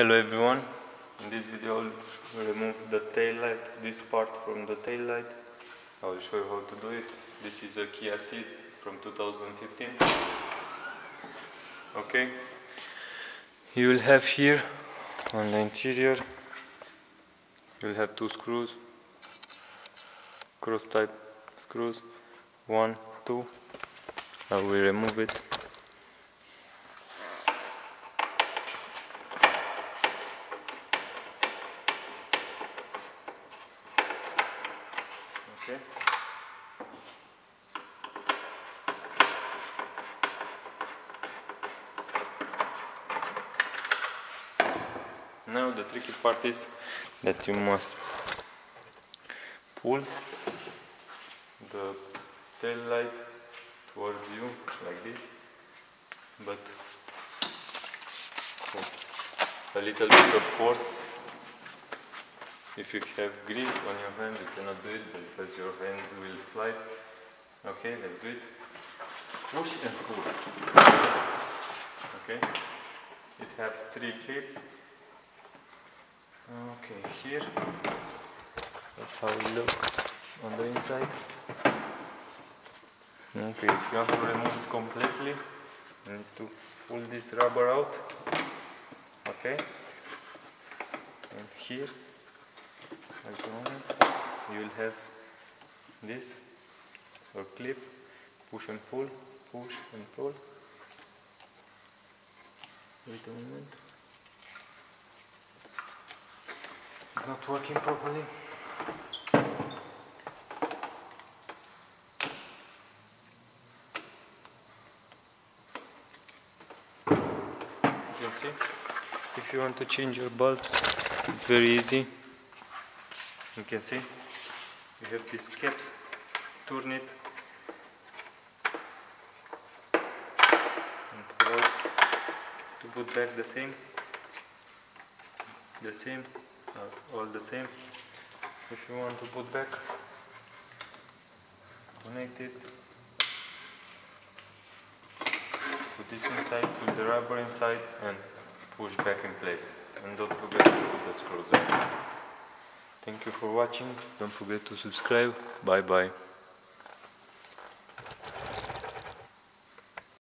Hello everyone, in this video I will remove the tail light, this part from the tail light. I will show you how to do it. This is a Kia Ceed from 2015. Okay, you will have here on the interior, you will have two screws, cross type screws, one, two. I will remove it. Okay. Now the tricky part is that you must pull the tail light towards you like this, but a little bit of force if you have grease on your hand, you cannot do it because your hands will slide. Okay, let's do it. Push and pull. Okay, it has three clips. Okay, here. That's how it looks on the inside. Okay, if you have to remove it completely, you need to pull this rubber out. Okay, and here you will have this or clip push and pull push and pull. Wait a moment. It's not working properly. You can see. If you want to change your bulbs it's very easy you can see you have these caps turn it. And to put back the same. The same all the same. If you want to put back connect it. Put this inside put the rubber inside and push back in place. And don't forget to put the screws on Thank you for watching. Don't forget to subscribe. Bye bye.